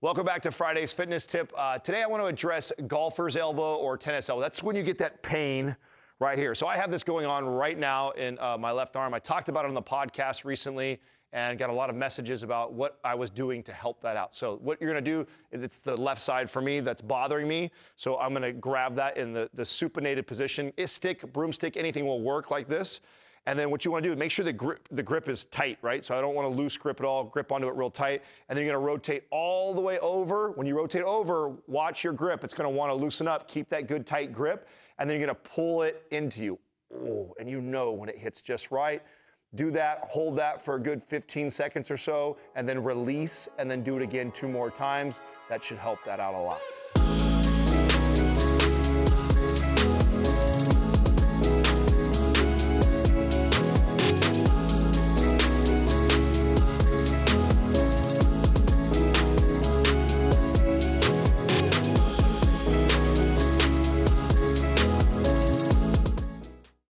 Welcome back to Friday's fitness tip. Uh, today I want to address golfer's elbow or tennis elbow. That's when you get that pain right here. So I have this going on right now in uh, my left arm. I talked about it on the podcast recently and got a lot of messages about what I was doing to help that out. So what you're gonna do, it's the left side for me that's bothering me. So I'm gonna grab that in the, the supinated position. A stick, broomstick, anything will work like this. And then what you want to do, is make sure the grip, the grip is tight, right? So I don't want to loose grip at all. Grip onto it real tight. And then you're going to rotate all the way over. When you rotate over, watch your grip. It's going to want to loosen up. Keep that good tight grip. And then you're going to pull it into you. Oh, and you know when it hits just right. Do that, hold that for a good 15 seconds or so, and then release, and then do it again two more times. That should help that out a lot.